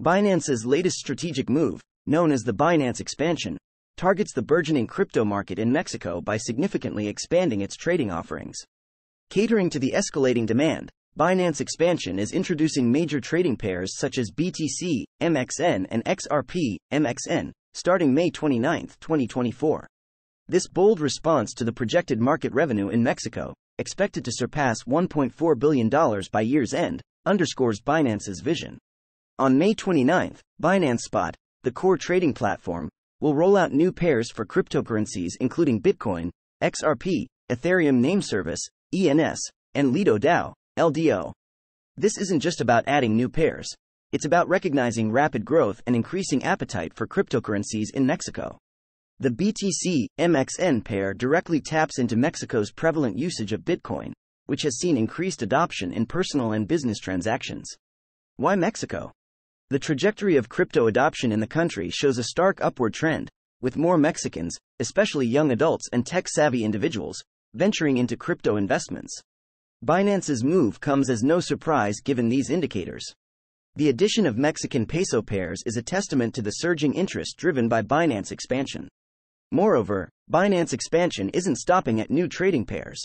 Binance's latest strategic move, known as the Binance expansion, targets the burgeoning crypto market in Mexico by significantly expanding its trading offerings. Catering to the escalating demand, Binance expansion is introducing major trading pairs such as BTC, MXN, and XRP, MXN, starting May 29, 2024. This bold response to the projected market revenue in Mexico, expected to surpass $1.4 billion by year's end, underscores Binance's vision. On May 29, Binance Spot, the core trading platform, will roll out new pairs for cryptocurrencies including Bitcoin, XRP, Ethereum Name Service, ENS, and Lido DAO, LDO. This isn't just about adding new pairs, it's about recognizing rapid growth and increasing appetite for cryptocurrencies in Mexico. The BTC MXN pair directly taps into Mexico's prevalent usage of Bitcoin, which has seen increased adoption in personal and business transactions. Why Mexico? The trajectory of crypto adoption in the country shows a stark upward trend, with more Mexicans, especially young adults and tech savvy individuals, venturing into crypto investments. Binance's move comes as no surprise given these indicators. The addition of Mexican peso pairs is a testament to the surging interest driven by Binance expansion. Moreover, Binance expansion isn't stopping at new trading pairs.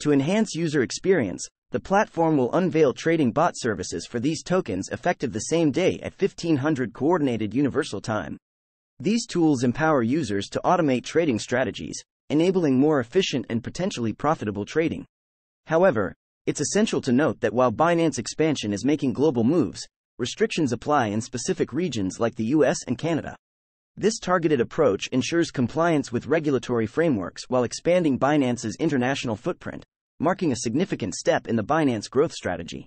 To enhance user experience, the platform will unveil trading bot services for these tokens effective the same day at 1500 Coordinated Universal Time. These tools empower users to automate trading strategies, enabling more efficient and potentially profitable trading. However, it's essential to note that while Binance expansion is making global moves, restrictions apply in specific regions like the US and Canada. This targeted approach ensures compliance with regulatory frameworks while expanding Binance's international footprint, marking a significant step in the Binance growth strategy.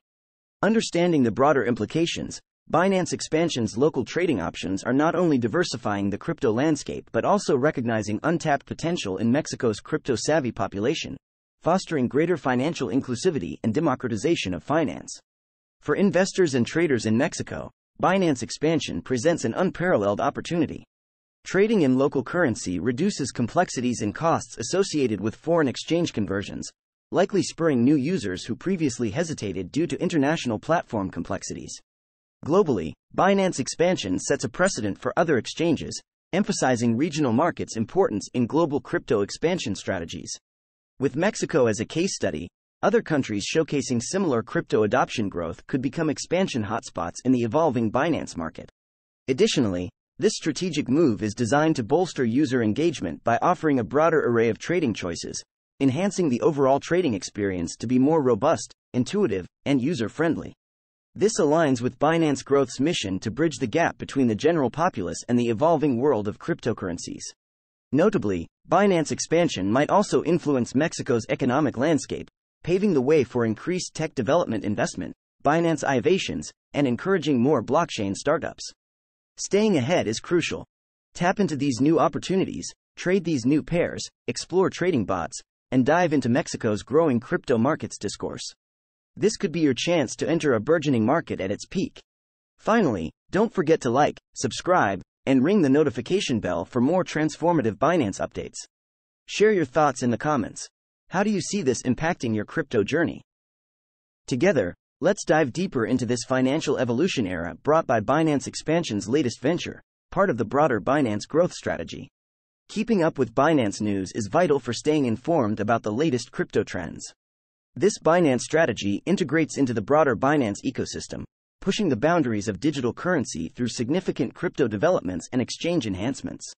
Understanding the broader implications, Binance Expansion's local trading options are not only diversifying the crypto landscape but also recognizing untapped potential in Mexico's crypto savvy population, fostering greater financial inclusivity and democratization of finance. For investors and traders in Mexico, Binance Expansion presents an unparalleled opportunity. Trading in local currency reduces complexities and costs associated with foreign exchange conversions, likely spurring new users who previously hesitated due to international platform complexities. Globally, Binance expansion sets a precedent for other exchanges, emphasizing regional markets' importance in global crypto expansion strategies. With Mexico as a case study, other countries showcasing similar crypto adoption growth could become expansion hotspots in the evolving Binance market. Additionally, this strategic move is designed to bolster user engagement by offering a broader array of trading choices, enhancing the overall trading experience to be more robust, intuitive, and user friendly. This aligns with Binance Growth's mission to bridge the gap between the general populace and the evolving world of cryptocurrencies. Notably, Binance expansion might also influence Mexico's economic landscape, paving the way for increased tech development investment, Binance innovations, and encouraging more blockchain startups. Staying ahead is crucial. Tap into these new opportunities, trade these new pairs, explore trading bots, and dive into Mexico's growing crypto markets discourse. This could be your chance to enter a burgeoning market at its peak. Finally, don't forget to like, subscribe, and ring the notification bell for more transformative Binance updates. Share your thoughts in the comments. How do you see this impacting your crypto journey? Together, let's dive deeper into this financial evolution era brought by Binance Expansion's latest venture, part of the broader Binance growth strategy. Keeping up with Binance news is vital for staying informed about the latest crypto trends. This Binance strategy integrates into the broader Binance ecosystem, pushing the boundaries of digital currency through significant crypto developments and exchange enhancements.